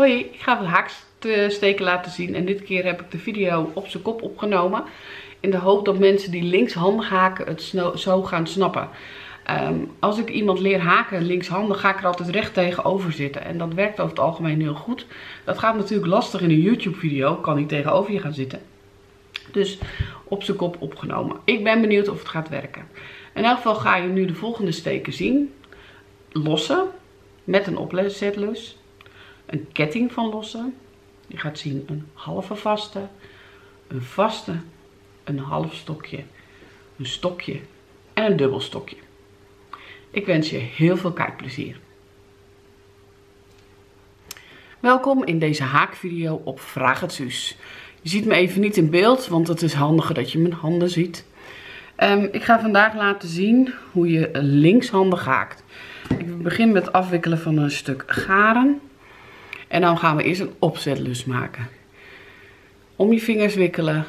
Hoi, ik ga haaksteken laten zien en dit keer heb ik de video op zijn kop opgenomen. In de hoop dat mensen die linkshandig haken het zo gaan snappen. Ehm, als ik iemand leer haken linkshandig ga ik er altijd recht tegenover zitten. En dat werkt over het algemeen heel goed. Dat gaat natuurlijk lastig in een YouTube video, kan niet tegenover je gaan zitten. Dus op zijn kop opgenomen. Ik ben benieuwd of het gaat werken. In elk geval ga je nu de volgende steken zien. Lossen met een opzetlus een ketting van lossen. Je gaat zien een halve vaste, een vaste, een half stokje, een stokje en een dubbel stokje. Ik wens je heel veel kijkplezier. Welkom in deze haakvideo op Vraag het Suus. Je ziet me even niet in beeld, want het is handiger dat je mijn handen ziet. Um, ik ga vandaag laten zien hoe je linkshandig haakt. Ik begin met afwikkelen van een stuk garen. En dan gaan we eerst een opzetlus maken. Om je vingers wikkelen.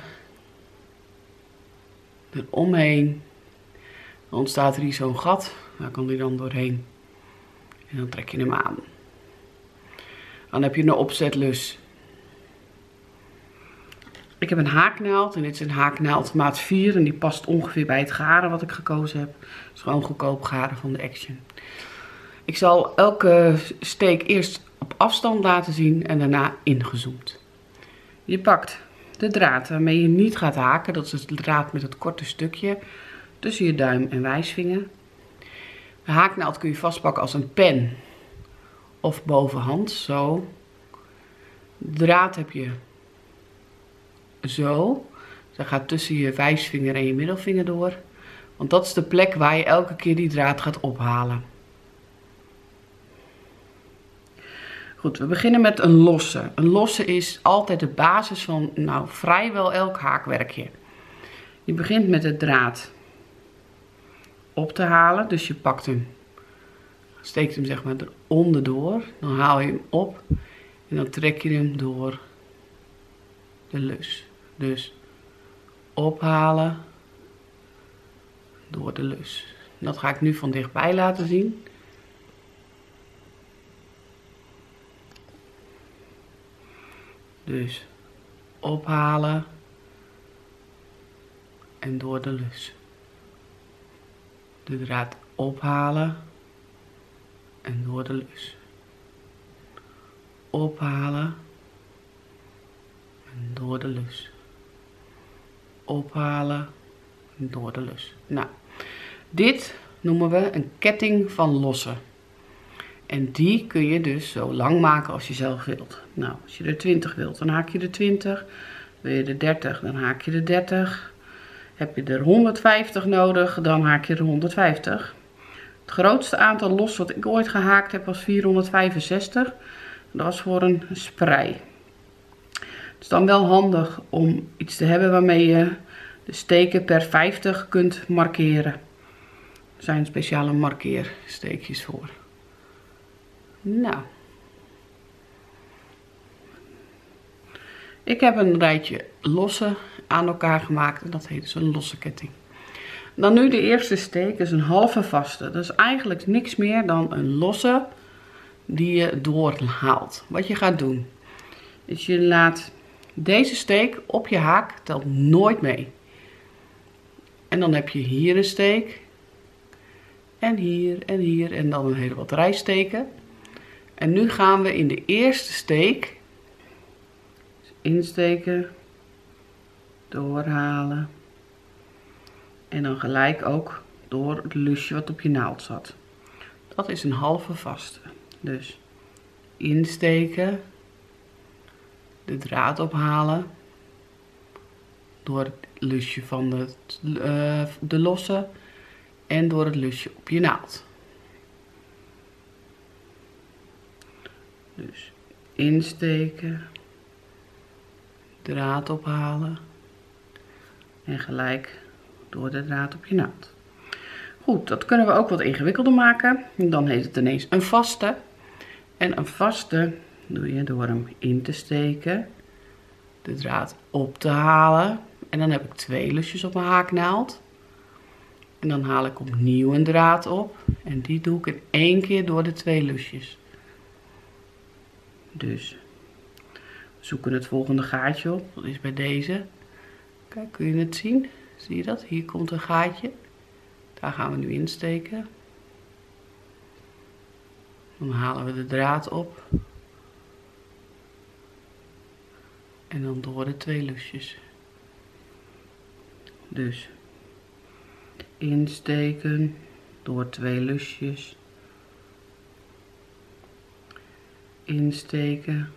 Er omheen. Dan ontstaat er hier zo'n gat. Daar kan die dan doorheen. En dan trek je hem aan. Dan heb je een opzetlus. Ik heb een haaknaald en dit is een haaknaald maat 4 en die past ongeveer bij het garen wat ik gekozen heb. Het is gewoon goedkoop garen van de Action. Ik zal elke steek eerst op afstand laten zien en daarna ingezoomd. Je pakt de draad waarmee je niet gaat haken, dat is de draad met het korte stukje tussen je duim en wijsvinger. De haaknaald kun je vastpakken als een pen of bovenhand, zo. De draad heb je zo. Dat gaat tussen je wijsvinger en je middelvinger door. Want dat is de plek waar je elke keer die draad gaat ophalen. Goed, we beginnen met een losse. Een losse is altijd de basis van nou, vrijwel elk haakwerkje. Je begint met de draad op te halen. Dus je pakt hem, steekt hem zeg maar eronder door. Dan haal je hem op en dan trek je hem door de lus. Dus ophalen door de lus. Dat ga ik nu van dichtbij laten zien. Dus ophalen en door de lus. De draad ophalen en door de lus. Ophalen en door de lus. Ophalen en door de lus. Nou, dit noemen we een ketting van lossen. En die kun je dus zo lang maken als je zelf wilt. Nou, als je er 20 wilt, dan haak je er 20. Wil je er 30, dan haak je er 30. Heb je er 150 nodig, dan haak je er 150. Het grootste aantal los wat ik ooit gehaakt heb was 465. Dat was voor een sprei. Het is dan wel handig om iets te hebben waarmee je de steken per 50 kunt markeren. Er zijn speciale markeersteekjes voor. Nou. Ik heb een rijtje losse aan elkaar gemaakt en dat heet dus een losse ketting. Dan nu de eerste steek, is een halve vaste. Dat is eigenlijk niks meer dan een losse die je doorhaalt. Wat je gaat doen, is je laat deze steek op je haak, telt nooit mee. En dan heb je hier een steek. En hier en hier en dan een hele wat rijsteken. En nu gaan we in de eerste steek insteken, doorhalen en dan gelijk ook door het lusje wat op je naald zat. Dat is een halve vaste. Dus insteken, de draad ophalen, door het lusje van de, uh, de losse en door het lusje op je naald. Dus insteken, draad ophalen en gelijk door de draad op je naald. Goed, dat kunnen we ook wat ingewikkelder maken. Dan heet het ineens een vaste. En een vaste doe je door hem in te steken, de draad op te halen. En dan heb ik twee lusjes op mijn haaknaald. En dan haal ik opnieuw een draad op. En die doe ik in één keer door de twee lusjes. Dus zoeken het volgende gaatje op. Dat is bij deze. Kijk, kun je het zien? Zie je dat? Hier komt een gaatje. Daar gaan we nu insteken. Dan halen we de draad op. En dan door de twee lusjes. Dus insteken door twee lusjes. Insteken,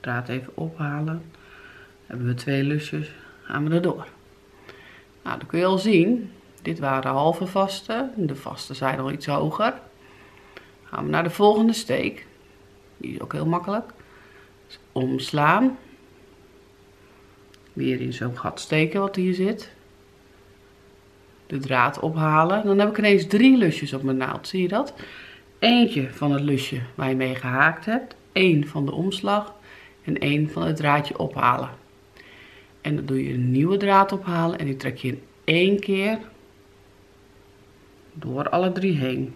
draad even ophalen. Hebben we twee lusjes, gaan we erdoor. Nou, dan kun je al zien, dit waren halve vaste. De vaste zijn al iets hoger. Gaan we naar de volgende steek. Die is ook heel makkelijk. Dus omslaan. Weer in zo'n gat steken wat hier zit. De draad ophalen. Dan heb ik ineens drie lusjes op mijn naald. Zie je dat? Eentje van het lusje waar je mee gehaakt hebt. Één van de omslag. En één van het draadje ophalen. En dan doe je een nieuwe draad ophalen. En die trek je in één keer door alle drie heen.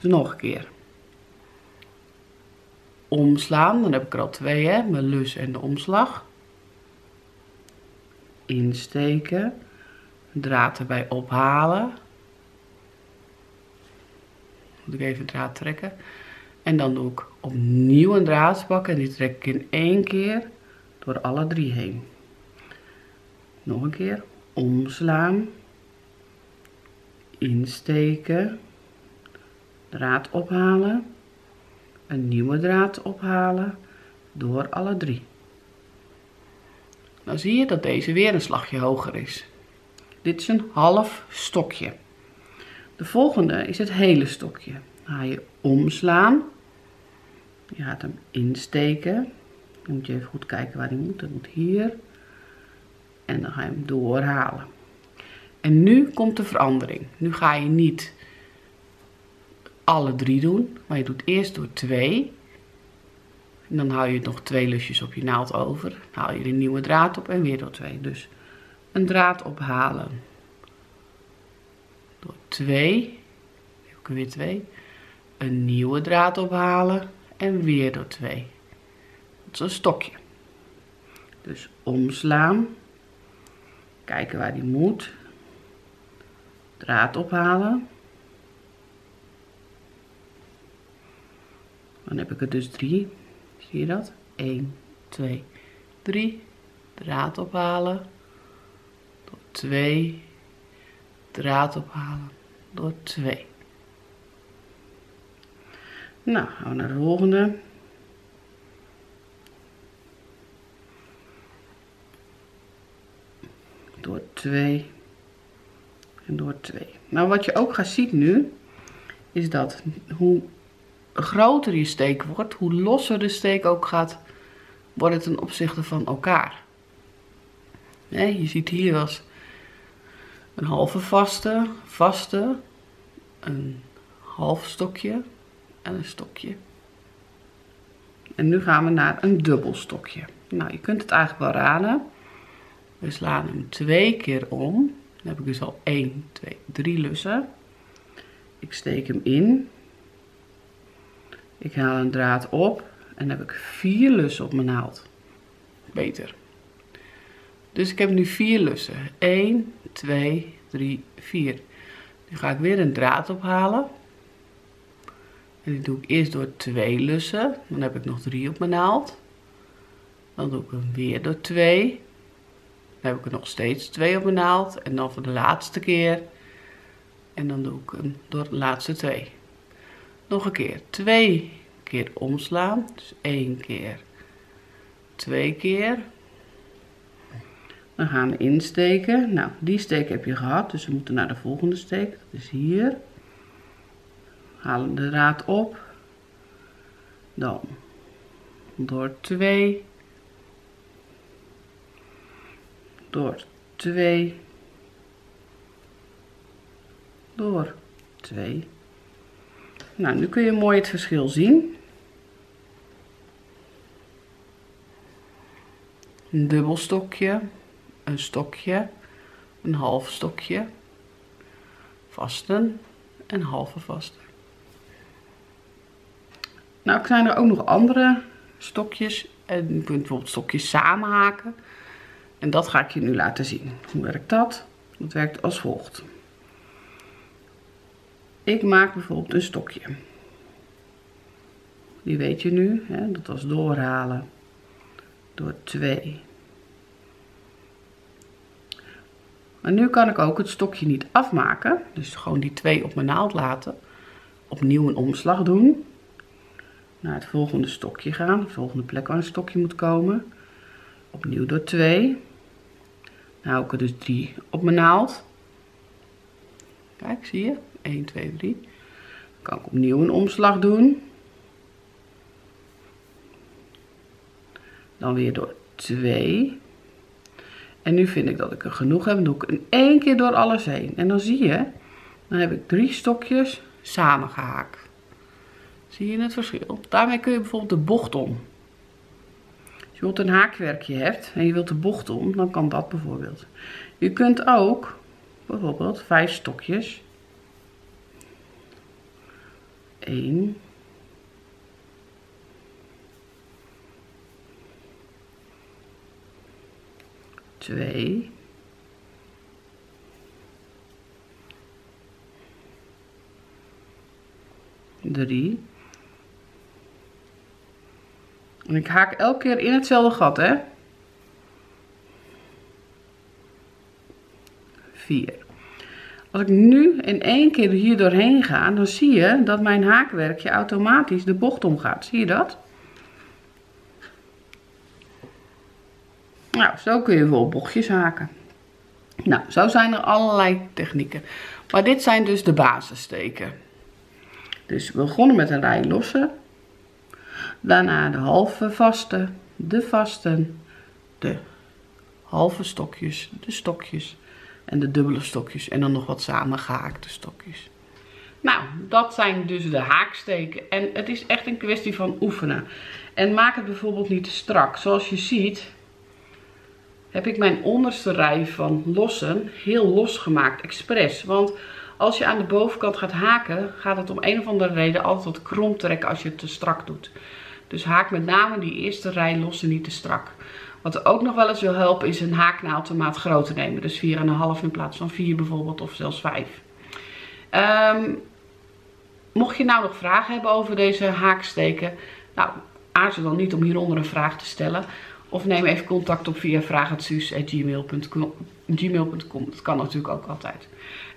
Dus nog een keer. Omslaan, dan heb ik er al twee, hè? mijn lus en de omslag. Insteken, draad erbij ophalen. Moet ik even draad trekken. En dan doe ik opnieuw een draad pakken en die trek ik in één keer door alle drie heen. Nog een keer omslaan, insteken, draad ophalen, een nieuwe draad ophalen door alle drie. Dan zie je dat deze weer een slagje hoger is. Dit is een half stokje. De volgende is het hele stokje. Dan ga je omslaan. Je gaat hem insteken. Dan moet je even goed kijken waar hij moet. Dat moet hier. En dan ga je hem doorhalen. En nu komt de verandering. Nu ga je niet alle drie doen, maar je doet eerst door twee. En dan hou je nog twee lusjes op je naald over. Dan haal je een nieuwe draad op en weer door twee. Dus een draad ophalen. Door twee. heb ik er weer twee. Een nieuwe draad ophalen en weer door twee. Dat is een stokje. Dus omslaan. Kijken waar die moet. Draad ophalen. Dan heb ik er dus drie. Zie je dat? 1, 2, 3. Draad ophalen. Door 2. Draad ophalen. Door 2. Nou, gaan we naar de volgende. Door 2. En door 2. Nou, wat je ook gaat zien nu, is dat hoe groter je steek wordt, hoe losser de steek ook gaat worden ten opzichte van elkaar. Je ziet hier was een halve vaste, vaste, een half stokje en een stokje. En nu gaan we naar een dubbel stokje. Nou, je kunt het eigenlijk wel raden. We slaan hem twee keer om. Dan heb ik dus al 1, 2, 3 lussen. Ik steek hem in. Ik haal een draad op en dan heb ik vier lussen op mijn naald. Beter. Dus ik heb nu vier lussen. 1, 2, 3, 4. Nu ga ik weer een draad ophalen. En die doe ik eerst door twee lussen. Dan heb ik nog drie op mijn naald. Dan doe ik hem weer door twee. Dan heb ik er nog steeds twee op mijn naald. En dan voor de laatste keer. En dan doe ik hem door de laatste twee. Nog een keer. Twee keer omslaan. Dus één keer. Twee keer. Dan gaan we insteken. Nou, die steek heb je gehad. Dus we moeten naar de volgende steek. Dat is hier. Halen de draad op. Dan door twee. Door twee. Door twee. Nou, nu kun je mooi het verschil zien. Een dubbel stokje, een stokje, een half stokje, vasten en halve vaste. Nou zijn er ook nog andere stokjes. En je kunt bijvoorbeeld stokjes samenhaken. En dat ga ik je nu laten zien. Hoe werkt dat? Dat werkt als volgt. Ik maak bijvoorbeeld een stokje. Die weet je nu. Hè? Dat was doorhalen door 2. Maar nu kan ik ook het stokje niet afmaken. Dus gewoon die 2 op mijn naald laten. Opnieuw een omslag doen. Naar het volgende stokje gaan. De volgende plek waar een stokje moet komen. Opnieuw door 2. Nou hou ik er dus 3 op mijn naald. Kijk, zie je? 1, 2, 3. Dan kan ik opnieuw een omslag doen. Dan weer door 2. En nu vind ik dat ik er genoeg heb. Dan doe ik in één keer door alles heen. En dan zie je, dan heb ik drie stokjes samengehaakt. Zie je het verschil? Daarmee kun je bijvoorbeeld de bocht om. Als je wilt een haakwerkje hebt en je wilt de bocht om, dan kan dat bijvoorbeeld. Je kunt ook bijvoorbeeld vijf stokjes. 1, 2. Drie. En ik haak elke keer in hetzelfde gat, hè. Vier. Als ik nu in één keer hier doorheen ga, dan zie je dat mijn haakwerkje automatisch de bocht omgaat. Zie je dat? Nou, zo kun je wel bochtjes haken. Nou, zo zijn er allerlei technieken. Maar dit zijn dus de basissteken. Dus we begonnen met een rij losse. Daarna de halve vaste, de vasten, de halve stokjes, de stokjes en de dubbele stokjes. En dan nog wat samengehaakte stokjes. Nou, dat zijn dus de haaksteken. En het is echt een kwestie van oefenen. En maak het bijvoorbeeld niet te strak. Zoals je ziet, heb ik mijn onderste rij van lossen heel los gemaakt, expres. Want als je aan de bovenkant gaat haken, gaat het om een of andere reden altijd krom trekken als je het te strak doet. Dus haak met name die eerste rij lossen niet te strak. Wat ook nog wel eens wil helpen is een haaknaald een maat groter nemen. Dus 4,5 in plaats van 4 bijvoorbeeld of zelfs 5. Um, ehm, mocht je nou nog vragen hebben over deze haaksteken, nou aarzel dan niet om hieronder een vraag te stellen. Of neem even contact op via vraaghetsuus.gmail.com. Gmail.com. Dat kan natuurlijk ook altijd.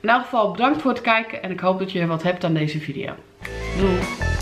In elk geval bedankt voor het kijken en ik hoop dat je wat hebt aan deze video. Doei!